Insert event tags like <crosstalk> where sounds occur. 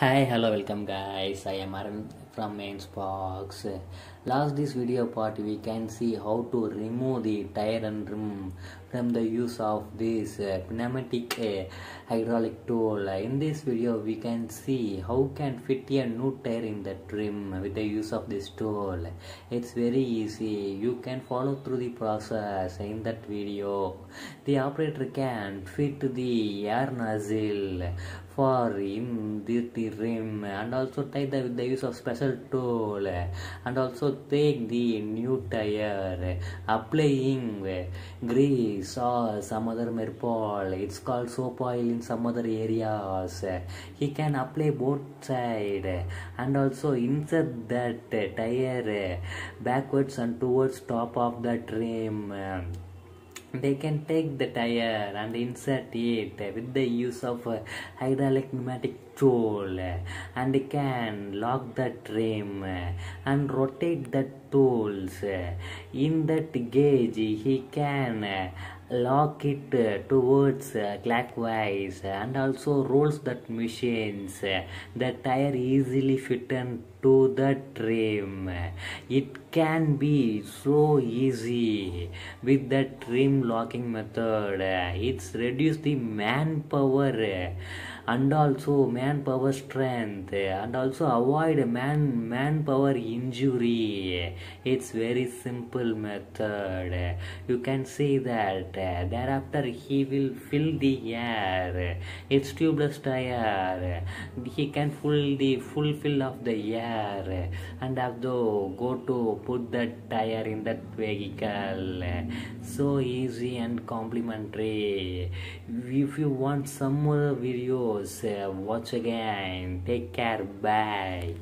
Hi, hello, welcome guys. I am Arun from AN Sparks. Last this video part, we can see how to remove the tire and rim from the use of this uh, pneumatic uh, hydraulic tool. In this video, we can see how can fit a new tire in the rim with the use of this tool. It's very easy. You can follow through the process in that video. The operator can fit the air nozzle for in the, the rim and also tie the with the use of special tool and also take the new tire applying grease or some other merpol it's called soap oil in some other areas. He can apply both side. And also insert that tire backwards and towards top of the rim <laughs> they can take the tire and insert it with the use of a hydraulic pneumatic tool uh, and they can lock the rim uh, and rotate the tools. In that gauge he can lock it towards clockwise and also rolls that machines. The tire easily fit to the rim. It can be so easy with the rim locking method. It's reduce the manpower and also manpower strength and also avoid man manpower injury. It's very simple method. You can see that. Thereafter he will fill the air. It's tubeless tire. He can fill the full fill of the air and have to go to put that tire in that vehicle. So easy and complimentary. If you want some more videos uh, watch again. Take care. Bye